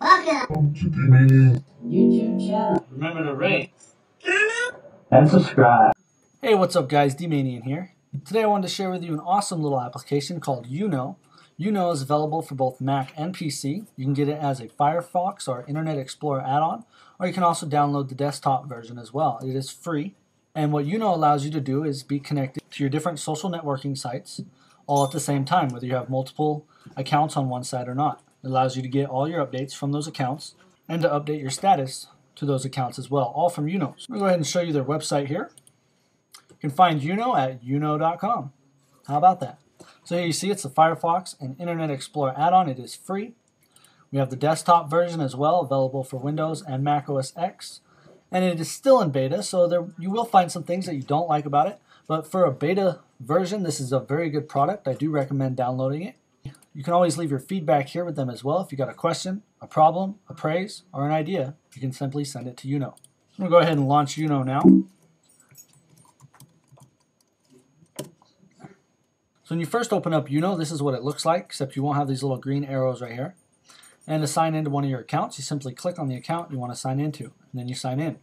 Welcome to D-Mania YouTube channel. Remember to rate and subscribe. Hey, what's up guys? D-Manian here. Today I wanted to share with you an awesome little application called Yoono. Yoono is available for both Mac and PC. You can get it as a Firefox or Internet Explorer add-on, or you can also download the desktop version as well. It is free. And what Yoono allows you to do is be connected to your different social networking sites all at the same time, whether you have multiple accounts on one side or not. Allows you to get all your updates from those accounts and to update your status to those accounts as well, all from Yoono. So I'm going to go ahead and show you their website here. You can find Yoono at yoono.com. How about that? So here you see it's the Firefox and Internet Explorer add-on. It is free. We have the desktop version as well, available for Windows and Mac OS X. And it is still in beta, so there you will find some things that you don't like about it. But for a beta version, this is a very good product. I do recommend downloading it. You can always leave your feedback here with them as well. If you got a question, a problem, a praise, or an idea, you can simply send it to Yoono. I'm going to go ahead and launch Yoono now. So when you first open up Yoono, this is what it looks like, except you won't have these little green arrows right here. And to sign into one of your accounts, you simply click on the account you want to sign into, and then you sign in.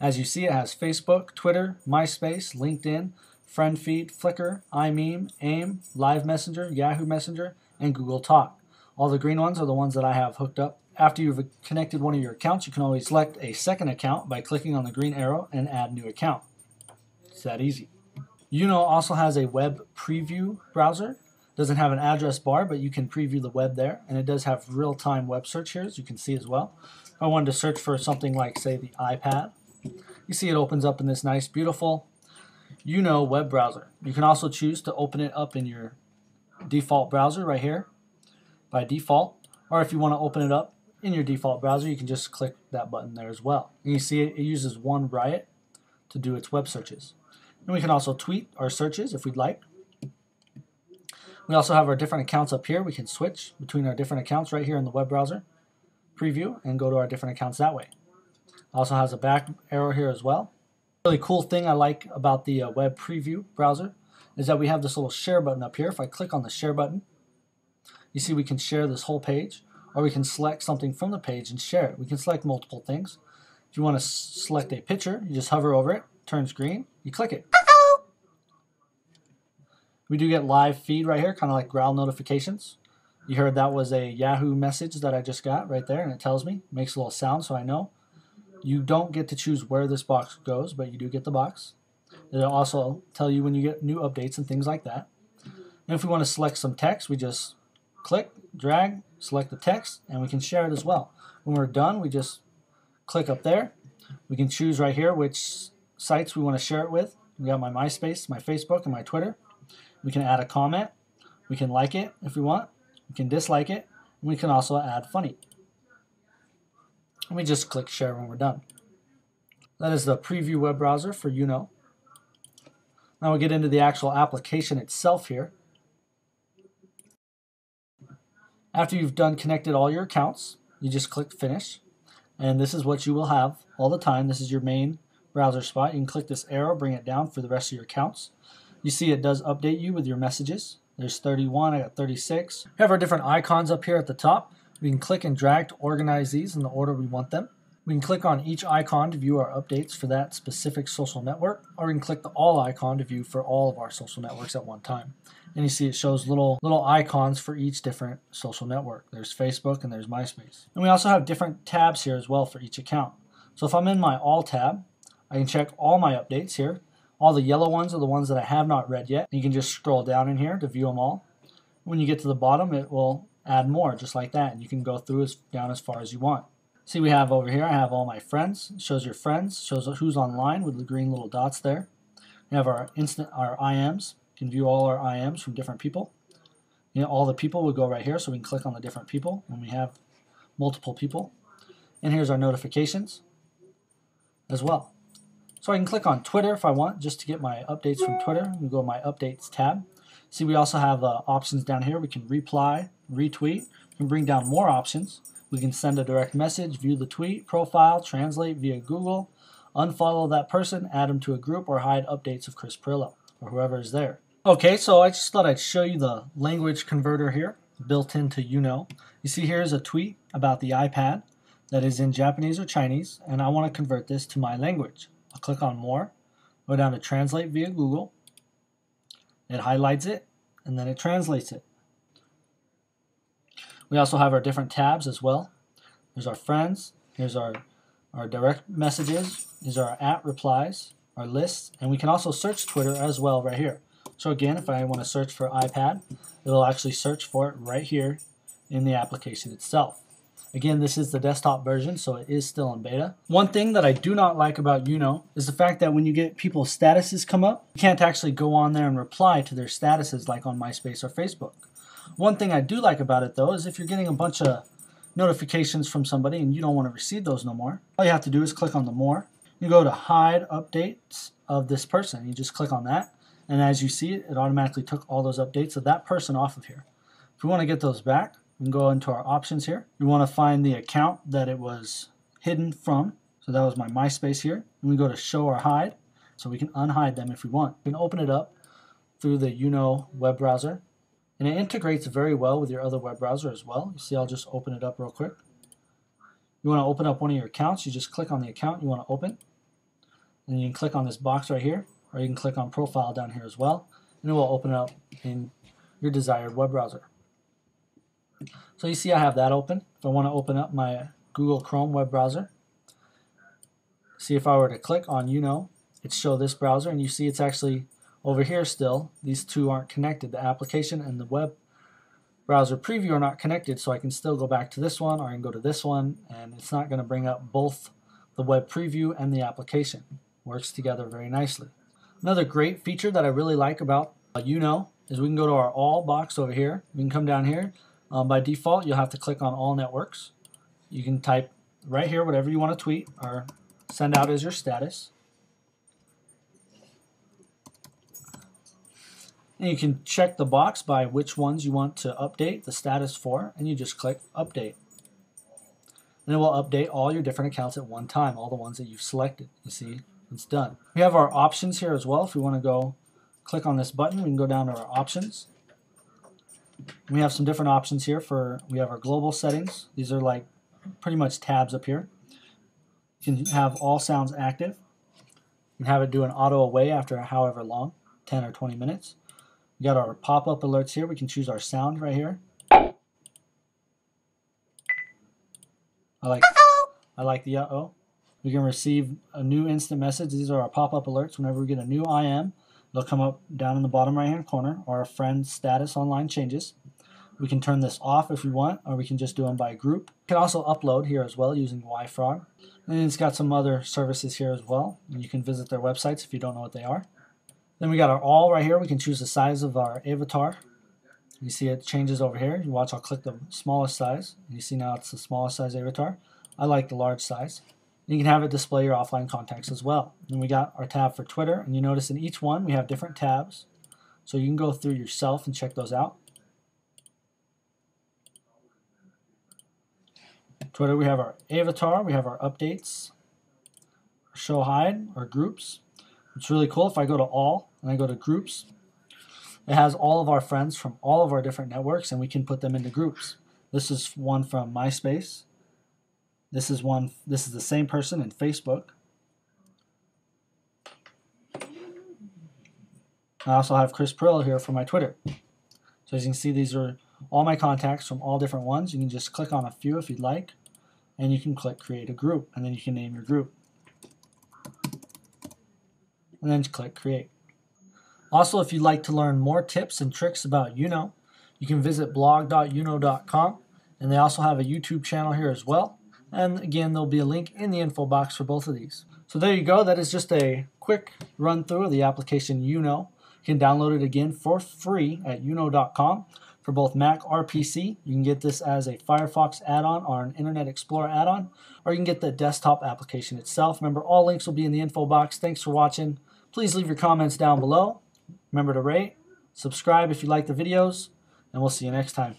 As you see, it has Facebook, Twitter, MySpace, LinkedIn, FriendFeed, Flickr, imeem, AIM, Live Messenger, Yahoo Messenger, and Google Talk. All the green ones are the ones that I have hooked up. After you've connected one of your accounts, you can always select a second account by clicking on the green arrow and add new account. It's that easy. Yoono also has a web preview browser. Doesn't have an address bar, but you can preview the web there, and it does have real-time web search here, as you can see as well. If I wanted to search for something like, say, the iPad, you see it opens up in this nice, beautiful Yoono web browser. You can also choose to open it up in your default browser right here by default, or if you want to open it up in your default browser, you can just click that button there as well. And you see it, uses OneRiot to do its web searches. And we can also tweet our searches if we'd like. We also have our different accounts up here. We can switch between our different accounts right here in the web browser preview and go to our different accounts that way. Also has a back arrow here as well. Really cool thing I like about the uh, web preview browser is that we have this little share button up here. If I click on the share button, you see we can share this whole page or we can select something from the page and share it. We can select multiple things. If you want to select a picture, you just hover over it, turns green, you click it. We do get live feed right here, kind of like growl notifications. You heard that was a Yahoo message that I just got right there, and it tells me, makes a little sound so I know. You don't get to choose where this box goes, but you do get the box. It'll also tell you when you get new updates and things like that. And if we want to select some text, we just click, drag, select the text, and we can share it as well. When we're done, we just click up there. We can choose right here which sites we want to share it with. We got my MySpace, my Facebook, and my Twitter. We can add a comment. We can like it if we want. We can dislike it. And we can also add funny. And we just click share when we're done. That is the preview web browser for Yoono. Now we'll get into the actual application itself here. After you've done connected all your accounts, you just click finish. And this is what you will have all the time. This is your main browser spot. You can click this arrow, bring it down for the rest of your accounts. You see it does update you with your messages. There's 31, I got 36. We have our different icons up here at the top. We can click and drag to organize these in the order we want them. We can click on each icon to view our updates for that specific social network, or we can click the all icon to view for all of our social networks at one time. And you see it shows little little icons for each different social network. There's Facebook and there's MySpace. And we also have different tabs here as well for each account. So if I'm in my all tab, I can check all my updates here. All the yellow ones are the ones that I have not read yet. You can just scroll down in here to view them all. When you get to the bottom, it will add more just like that. And you can go through as down as far as you want. See, we have over here, I have all my friends. It shows your friends, shows who's online with the green little dots there. We have our instant, our IMs. You can view all our IMs from different people. You know, all the people would go right here, so we can click on the different people when we have multiple people. And here's our notifications as well. So I can click on Twitter if I want, just to get my updates from Twitter. We go to my Updates tab. See, we also have uh, options down here. We can reply, retweet. We can bring down more options. We can send a direct message, view the tweet, profile, translate via Google, unfollow that person, add them to a group, or hide updates of Chris Pirillo or whoever is there. Okay, so I just thought I'd show you the language converter here built into Yoono. You see here is a tweet about the iPad that is in Japanese or Chinese, and I want to convert this to my language. I'll click on More, go down to Translate via Google. It highlights it, and then it translates it. We also have our different tabs as well. There's our friends, here's our, our direct messages, these are our at replies, our lists, and we can also search Twitter as well right here. So again, if I want to search for iPad, it'll actually search for it right here in the application itself. Again, this is the desktop version, so it is still in beta. One thing that I do not like about Yoono is the fact that when you get people's statuses come up, you can't actually go on there and reply to their statuses like on MySpace or Facebook. One thing I do like about it though is if you're getting a bunch of notifications from somebody and you don't want to receive those no more, all you have to do is click on the more. You go to hide updates of this person. You just click on that and as you see, it automatically took all those updates of that person off of here. If we want to get those back, we can go into our options here. We want to find the account that it was hidden from. So that was my MySpace here. And we go to show or hide. So we can unhide them if we want. We can open it up through the you know web browser. And it integrates very well with your other web browser as well. You see, I'll just open it up real quick. You want to open up one of your accounts, you just click on the account you want to open. And you can click on this box right here, or you can click on profile down here as well. And it will open up in your desired web browser. So you see I have that open. If I want to open up my Google Chrome web browser, see if I were to click on you know, it show this browser and you see it's actually over here still. These two aren't connected. The application and the web browser preview are not connected so I can still go back to this one or I can go to this one and it's not going to bring up both the web preview and the application. Works together very nicely. Another great feature that I really like about uh, Yoono is we can go to our all box over here. We can come down here um, by default, you'll have to click on all networks. You can type right here whatever you want to tweet or send out as your status. And you can check the box by which ones you want to update the status for, and you just click Update. And it will update all your different accounts at one time, all the ones that you've selected. You see, it's done. We have our options here as well. If we want to go click on this button, we can go down to our options. We have some different options here for, we have our global settings. These are like pretty much tabs up here. You can have all sounds active. Can have it do an auto away after however long, 10 or 20 minutes. We got our pop-up alerts here. We can choose our sound right here. I like I like the uh-oh. We can receive a new instant message. These are our pop-up alerts. Whenever we get a new IM, They'll come up down in the bottom right hand corner or a friend status online changes. We can turn this off if we want, or we can just do them by group. You can also upload here as well using YFrog. And it's got some other services here as well. And you can visit their websites if you don't know what they are. Then we got our all right here. We can choose the size of our avatar. You see it changes over here. You watch, I'll click the smallest size. You see now it's the smallest size avatar. I like the large size. You can have it display your offline contacts as well. And we got our tab for Twitter, and you notice in each one we have different tabs. So you can go through yourself and check those out. Twitter, we have our avatar, we have our updates, show hide, our groups. It's really cool. If I go to all and I go to groups, it has all of our friends from all of our different networks and we can put them into groups. This is one from MySpace. This is one. This is the same person in Facebook. I also have Chris Pirillo here for my Twitter. So as you can see, these are all my contacts from all different ones. You can just click on a few if you'd like, and you can click create a group, and then you can name your group. And then click create. Also, if you'd like to learn more tips and tricks about Yoono, you can visit blog.yoono.com, and they also have a YouTube channel here as well. And again, there'll be a link in the info box for both of these. So there you go. That is just a quick run through of the application Yoono. You can download it again for free at yoono.com for both Mac or PC. You can get this as a Firefox add-on or an Internet Explorer add-on, or you can get the desktop application itself. Remember, all links will be in the info box. Thanks for watching. Please leave your comments down below. Remember to rate, subscribe if you like the videos, and we'll see you next time.